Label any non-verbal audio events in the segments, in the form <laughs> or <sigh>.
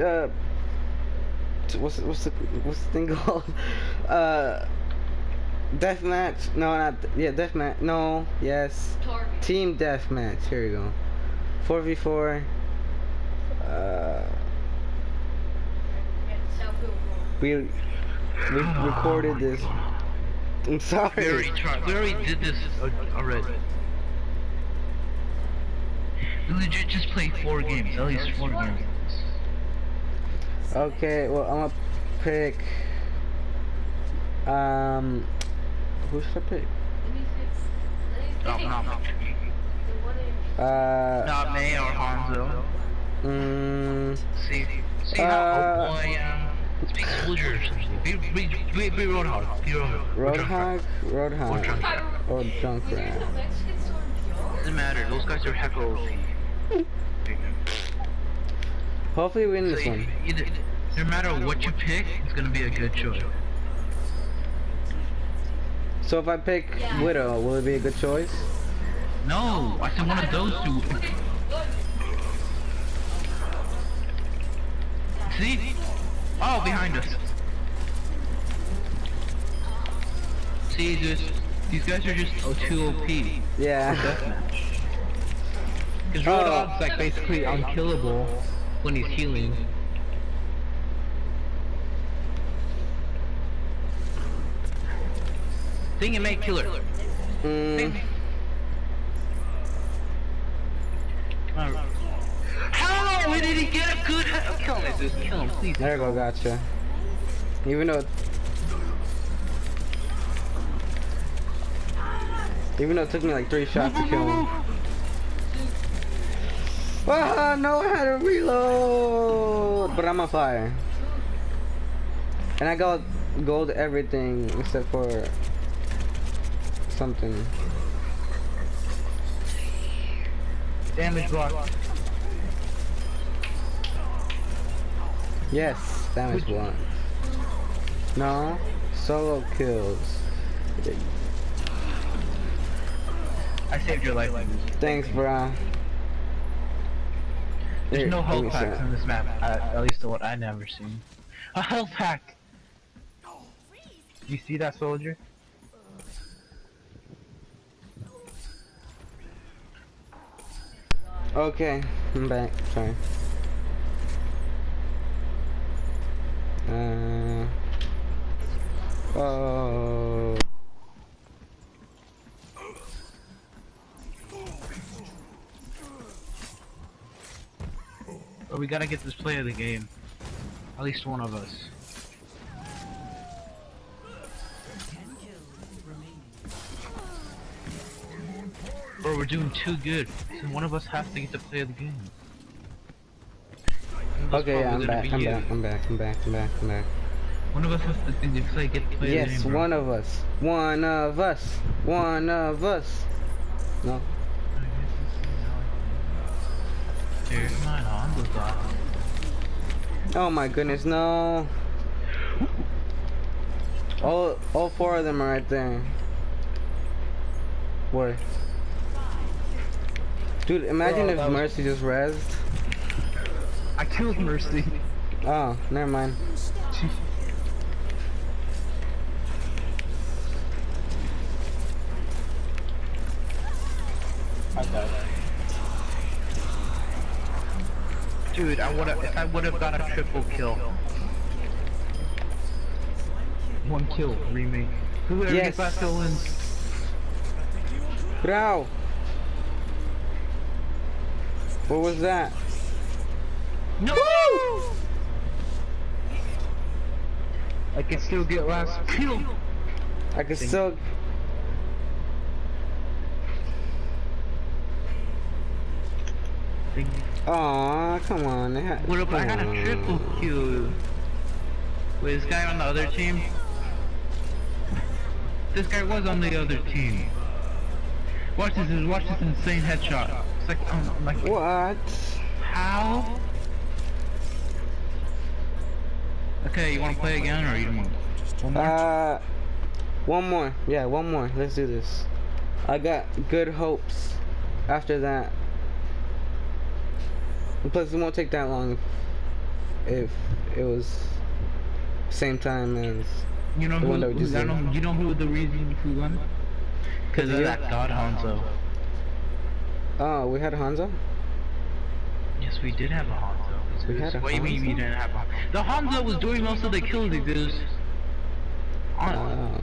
uh, what's what's the what's the thing <laughs> called? Uh, deathmatch? No, not yeah, deathmatch. No, yes, Target. team deathmatch. Here we go. Four v four. Uh, Yeah, South Hill we we recorded this. I'm We sorry. already tried. We already did this already. We legit just played four games. At least four games. Okay, well I'm gonna pick. Um, who should I pick? Let me fix. Let me No, no, no. The one in- Uh, Not Mei or Hanzo. mm, See, see how Uh, old boy um, speaks soldier or something. Be, be, be, be Roadhog. Be Roadhog. Or Roadhog, Or Roadhog, Junkrat. or There's Junkrat. no Mexican store in Joe. Doesn't matter. Those guys are heck OP. <laughs> Hopefully we win So this you- one. either, no matter what you pick, it's gonna be a good choice. So if I pick Yeah. Widow, will it be a good choice? No, I said one of those two. See? Oh, behind us. See, this, these guys are just oh, too OP. Yeah. Because Oh. Roadhog's like basically unkillable when he's healing. Thing and make killer. Mm, How did he get a good Kill him, Jesus. Kill him, please. there you go, gotcha. Even though, even though it took me like three shots to kill him. Ah, no, I had to reload, but I'm on fire. And I got gold everything except for something. Damage block. Yes, damage one. No, solo kills. I saved your life. Thanks, bro. There's Here, no health packs in this map, at, at least the what I never seen. <laughs> A health pack. You see that soldier? Okay, I'm back. Sorry. Uh. Oh. But we gotta get this play of the game. At least one of us. Or we're doing too good. So one of us has to get the play of the game. Okay, yeah, I'm back. I'm back. I'm back. I'm back. I'm back. I'm back. One of us has to think the play, get the play of the Yes, game. bro. one of us. One of us. One of us. No. Oh my goodness, no. All, all four of them are right there. Where? Dude, imagine Bro, if that was- Mercy just rezzed. I killed Mercy. Oh, never mind. Dude, I would have if I would have got a triple kill. One kill remake. Whoever Yes. gets that kill wins. Brow! What was that? No! I can still get last kill. I can Think- Aw, come on. they had- What if I got a triple kill? Wait, this guy on the other team? This guy was on the other team. Watch this, watch this insane headshot. It's like, like, What? how? Okay, you wanna play again or you don't want? One more? Uh, one more. Yeah, one more. Let's do this. I got good hopes after that. And plus, it won't take that long. if it was same time as You know The who? one that we just I know, you know who the reason who won? Because of that God Hanzo. oh we had Hanzo. Yes, we did have a Hanzo. We had a what do you mean we didn't have a The Hanzo was doing most of the kills, dudes. Hon- Oh.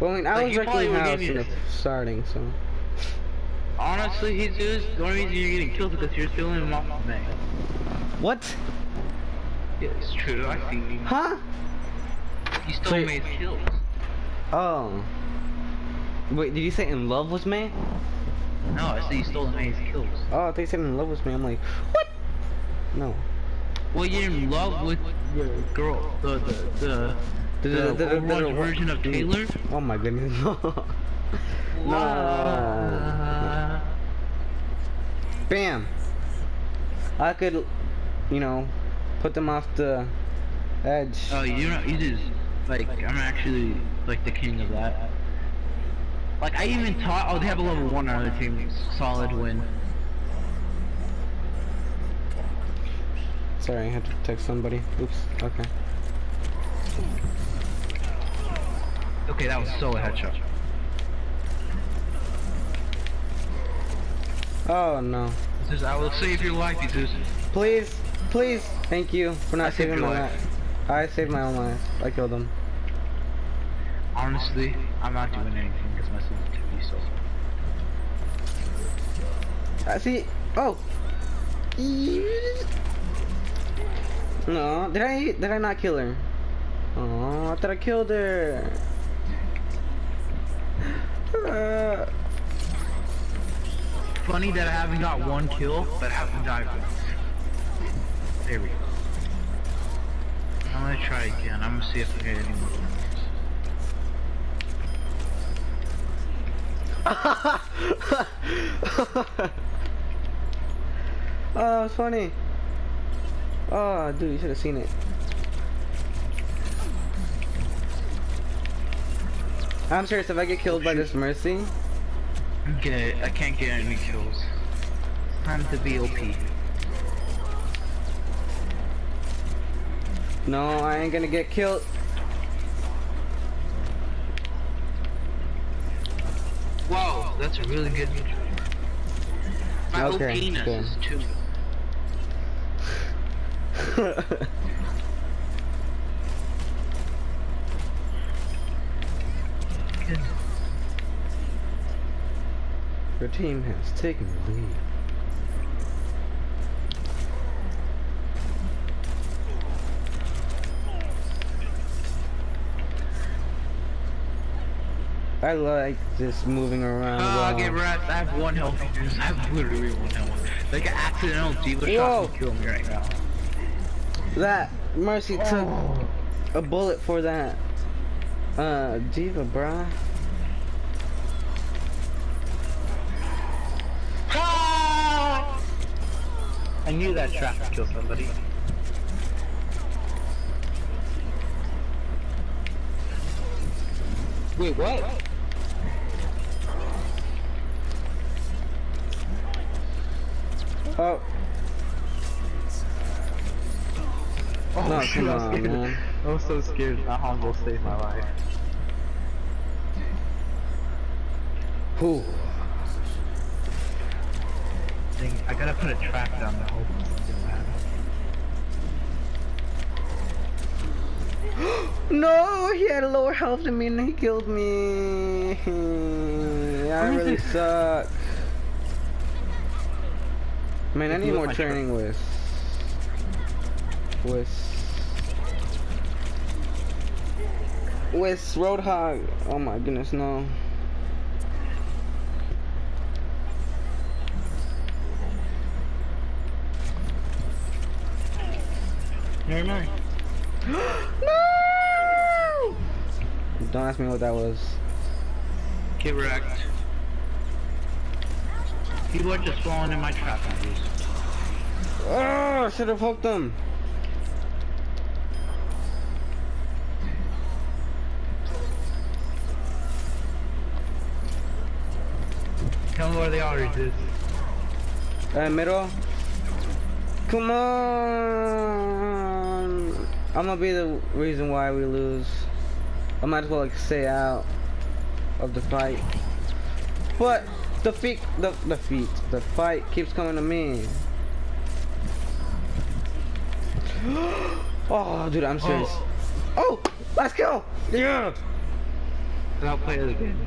Well, I mean, I Like, was wrecking house in the starting, so. Honestly, Jesus, the only reason you're getting killed because you're stealing them off of me. What? Yeah, it's true. I see you. Huh? You stole Wait. Mei's kills. Oh. Wait, did you say in love with me? No, I said you stole Mei's kills. Oh, they said in love with me. I'm like, what? No. Well, you're in love with the girl, the the the, the, The- the- version of Taylor. Oh my goodness, <laughs> no. Bam. I could, you know, put them off the edge. Oh, you know, you just like I'm actually like the king of that. Like I even taught. Oh, they have a level one on their team. Solid win. Sorry, I had to text somebody. Oops. Okay. Okay, that was so a headshot. Oh no. Just, I will save your life, Jesus. Please, please. Thank you for not saved saving my life. life. I saved my own life. I killed him. Honestly, I'm not doing anything because my sensitivity is so. I see. Oh. No, did I did I not kill her? Oh, I thought I killed her. Uh, Funny that I haven't got one kill, but I haven't died once. There we go. I'm gonna try again. I'm gonna see if I get any more. <laughs> oh, it's funny. Oh, dude, you should have seen it. I'm serious. If I get killed by this mercy, Get I can't get any kills. Time to be OP. no, I ain't gonna get killed. Whoa, that's a really good. My Okay, OPness is two. <laughs> Your team has taken the lead. I like this moving around. Oh. I'll get wrecked. I have one health. I have literally one health. Like an accidental D.Va shot will kill me right now. That Mercy took a bullet for that. Uh, D.Va, bruh. Knew that trap would kill somebody. Wait, what? Oh, Oh, no, shoot, come I was on, scared. man. I was so scared that Hongo saved my life. Whew. Dang, I gotta put a trap down the whole <gasps> No, he had a lower health than me and he killed me. I really suck. Man, I need more look my tra- training with with with Roadhog. Oh my goodness, no. Never mind. <gasps> no! Don't ask me what that was. Get wrecked. People are just falling in my trap, Andrews. Oh, I should have hooked them. Tell me where they are, dude. Uh, middle. Come on. I'm gonna be the reason why we lose. I might as well like stay out of the fight. But the feet, the the feet, the fight keeps coming to me. <gasps> oh, dude, I'm serious. Oh, oh let's go. Yeah. And I'll play it again.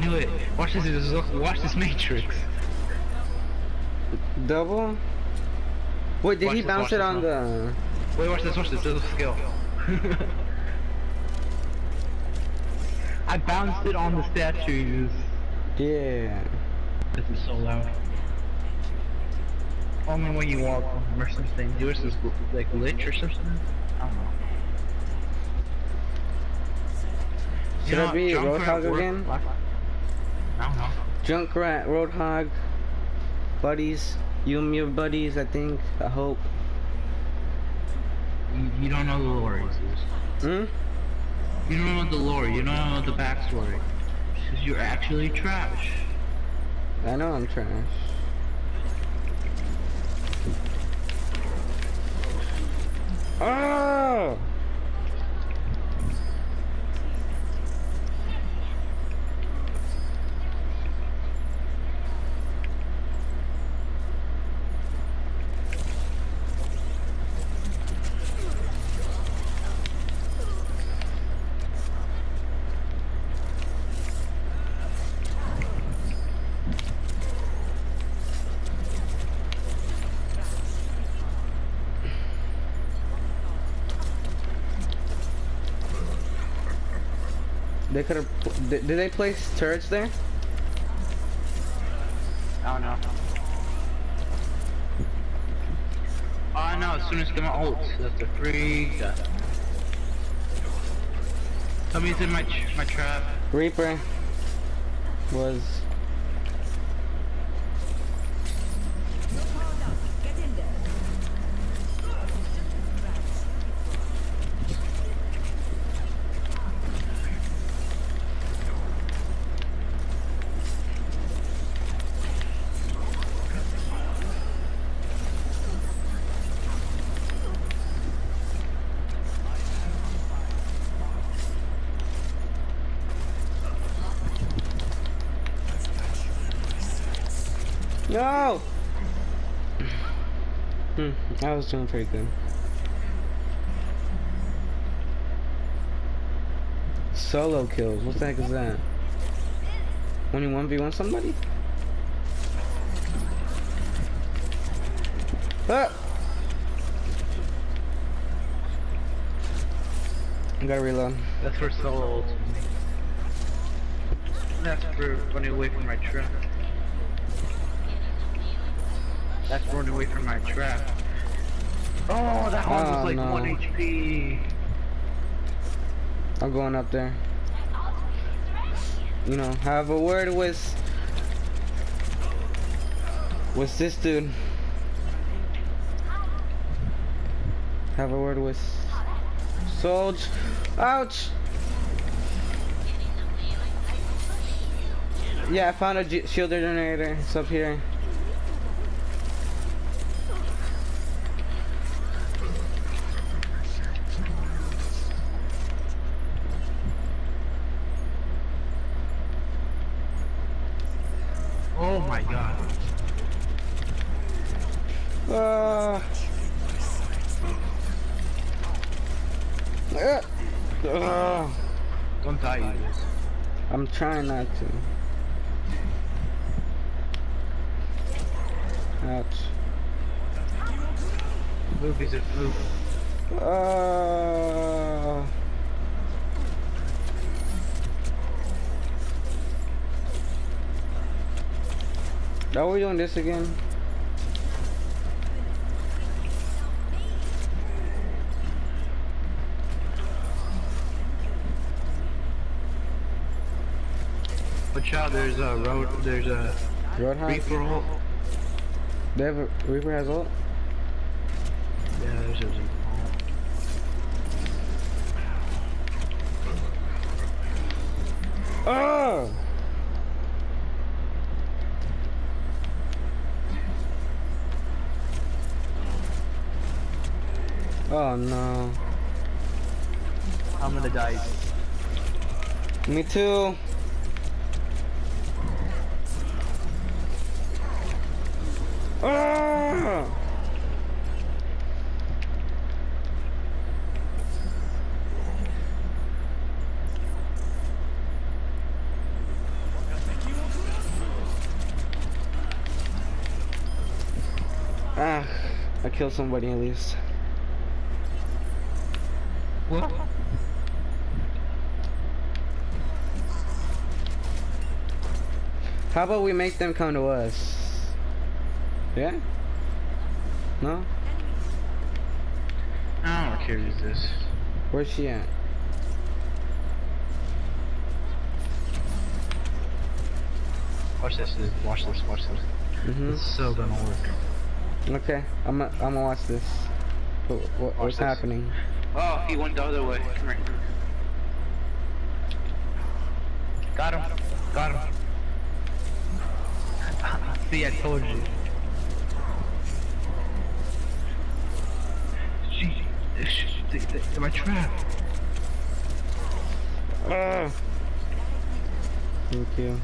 Knew it. Watch this. Watch this Matrix. Double. Wait, did Watch he this, bounce it this on the? Wait, watch this. Watch this. There's a skill. <laughs> I bounced it on the statues. Yeah. This is so loud. Only when you walk or something. Yours is like glitch or something? I don't know. Should I be Roadhog again? I Junkrat, Roadhog, buddies. You and your buddies, I think. I hope. You, you don't know the lore. Hmm. You don't know the lore, you don't know the backstory. Because you're actually trash. I know I'm trash. Oh! They could have. Did, did they place turrets there? I don't know. Oh no, as soon as get my ult, that's a free death. Tell me it's in my, my trap. Reaper was. No! Hmm, I was doing pretty good. Solo kills, what the heck is that? When you 1v1 somebody? Ah! I gotta reload. That's for solo ults. That's for running away from my trap. That's running away from my trap. Oh, that one Oh, was like no. 1 HP. I'm going up there. You know, have a word with with this dude. Have a word with Soldier. Ouch! Yeah, I found a G shield generator. It's up here. Oh my god. Uh, uh, uh, Don't die. I'm trying not to. Ouch. Movies are move. Uh, Now we're doing this again. Watch out, there's a road, there's a... Road Reaper ult. They have a, Reaper has ult? Yeah, there's a... Oh! Oh no. I'm gonna die. Me too. Ah! Ah, I killed somebody at least. What? How about we make them come to us? Yeah? No? I don't care who's this. Where's she at? Watch this, dude. watch this, watch this. Mm-hmm. It's so gonna work. Okay, I'm gonna I'm gonna watch this. What, what, what's this. happening? Oh, he went the other way. Come here. Got him. Got him. <laughs> See, I told you. Gee, they, they, my trap. Ah. Thank you.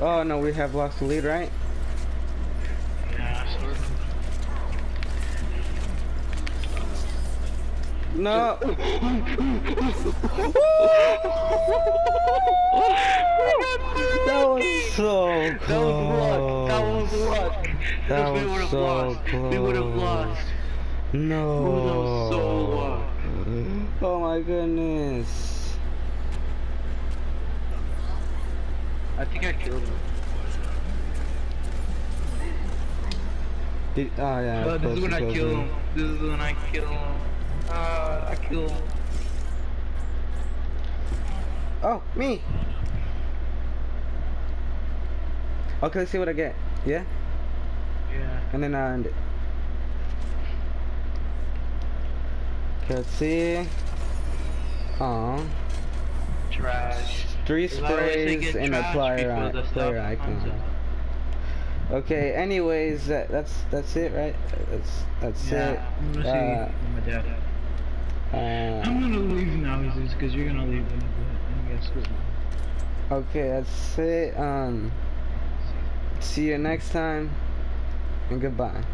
Oh no, we have lost the lead, right? Yeah, sort of. No. that was so close. That was luck. That was luck. That we was would have so lost. We would have close. lost. No. Ooh, that was so luck. Oh my goodness. I think I killed him. Did, oh yeah. Uh, this is when I killed kill me. him. This is when I kill him. Uh, I kill. Oh, me. Okay, let's see what I get. Yeah, Yeah. and then I end it. Okay, let's see. Oh, Trash. three Is that why they sprays and a player, the player icon. Okay. Anyways, that, that's that's it, right? That's that's Yeah, I'm gonna Uh, see my dad. it. Uh, I'm gonna leave now, because you're gonna leave in a bit. I guess. okay, that's it. Um, see you next time, and goodbye.